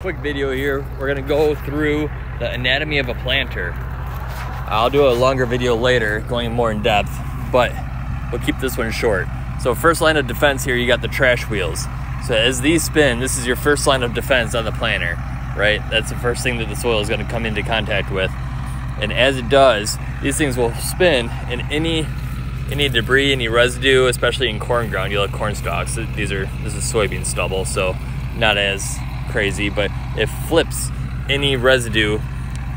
quick video here. We're gonna go through the anatomy of a planter. I'll do a longer video later, going more in depth, but we'll keep this one short. So first line of defense here, you got the trash wheels. So as these spin, this is your first line of defense on the planter, right? That's the first thing that the soil is gonna come into contact with. And as it does, these things will spin and any any debris, any residue, especially in corn ground, you'll have corn stalks. These are, this is soybean stubble, so not as crazy, but it flips any residue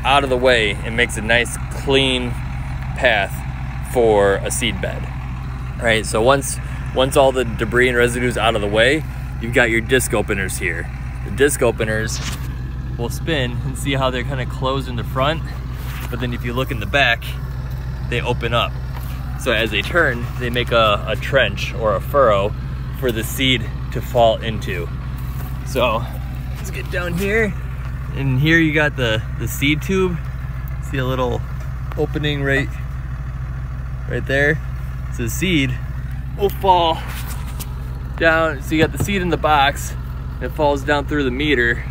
out of the way and makes a nice clean path for a seed bed. Right, so once once all the debris and residue is out of the way, you've got your disc openers here. The disc openers will spin and see how they're kind of closed in the front, but then if you look in the back, they open up. So as they turn, they make a, a trench or a furrow for the seed to fall into. So let's get down here. And here you got the, the seed tube. See a little opening right, right there. So the seed will fall down. So you got the seed in the box. It falls down through the meter.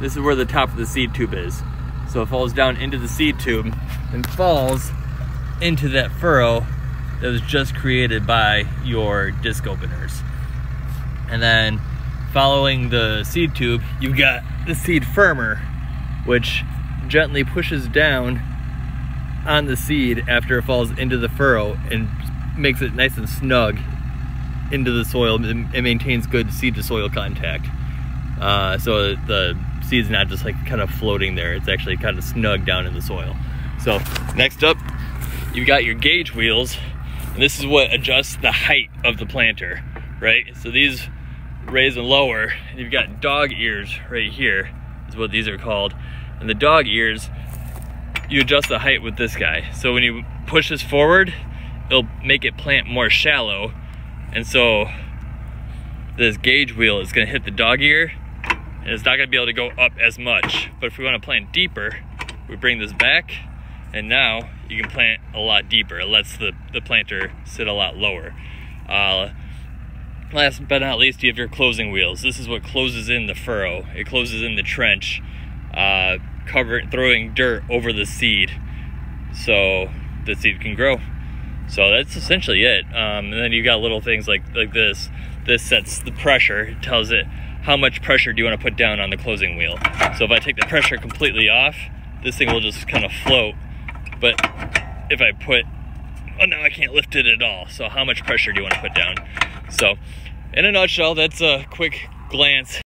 This is where the top of the seed tube is. So it falls down into the seed tube and falls into that furrow that was just created by your disc openers. And then following the seed tube, you've got the seed firmer, which gently pushes down on the seed after it falls into the furrow and makes it nice and snug into the soil. It maintains good seed to soil contact. Uh, so the seed's not just like kind of floating there. It's actually kind of snug down in the soil. So next up, you've got your gauge wheels. And this is what adjusts the height of the planter, right? So these raise and lower. And you've got dog ears right here, is what these are called. And the dog ears, you adjust the height with this guy. So when you push this forward, it'll make it plant more shallow. And so this gauge wheel is gonna hit the dog ear and it's not gonna be able to go up as much. But if we wanna plant deeper, we bring this back and now you can plant a lot deeper. It lets the, the planter sit a lot lower. Uh, last but not least, you have your closing wheels. This is what closes in the furrow. It closes in the trench, uh, cover, throwing dirt over the seed so the seed can grow. So that's essentially it. Um, and then you've got little things like, like this. This sets the pressure. It tells it how much pressure do you want to put down on the closing wheel. So if I take the pressure completely off, this thing will just kind of float. But if I put, oh now I can't lift it at all. So how much pressure do you want to put down? So in a nutshell, that's a quick glance